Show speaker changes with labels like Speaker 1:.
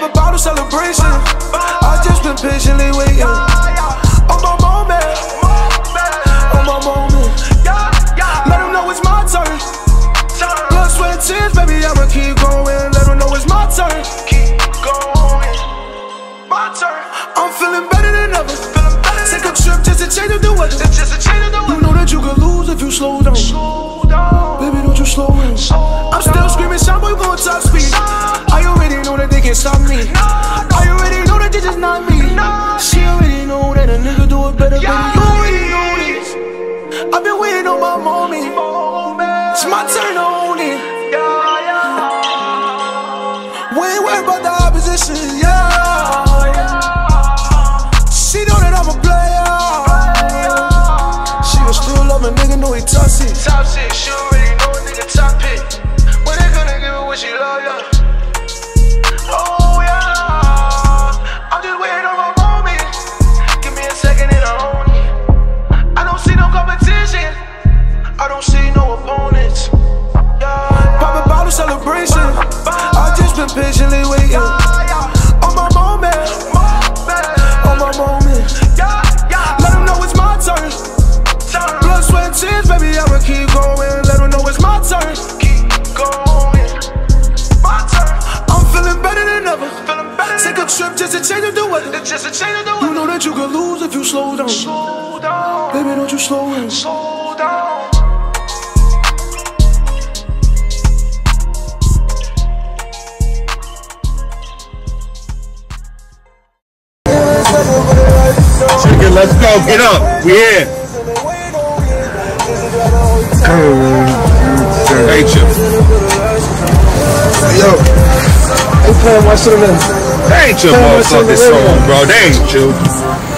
Speaker 1: Pop a bottle celebration. I just been patiently waiting. On my moment. On my moment. Let them know it's my turn. Blood, sweat, and tears, baby, I'ma keep going. Let them know it's my turn. Keep going. My turn. I'm feeling better than ever. Take a trip just to change up the weather. Just to change up the weather. You know that you could lose if you slow down. Slow down. Baby, don't you slow down. I'm still screaming, shot boy, going top speed. Can't stop me. I already know that they just not me. She already know that a nigga do it better, baby. You already know this. I've been waiting on my moment. It's my turn to own it. We ain't worried about the opposition, yeah. She know that I'm a player. She was still love a nigga, know he toxic.
Speaker 2: Just a
Speaker 1: change
Speaker 2: of the
Speaker 1: You know that you could lose if you slow down.
Speaker 2: Slow down.
Speaker 1: Baby, don't you slow down.
Speaker 2: Slow down.
Speaker 3: Chicken, let's go. Get up. We here. Ain't
Speaker 4: they playing my shit in
Speaker 3: They ain't your motherfucking song, bro. They ain't you.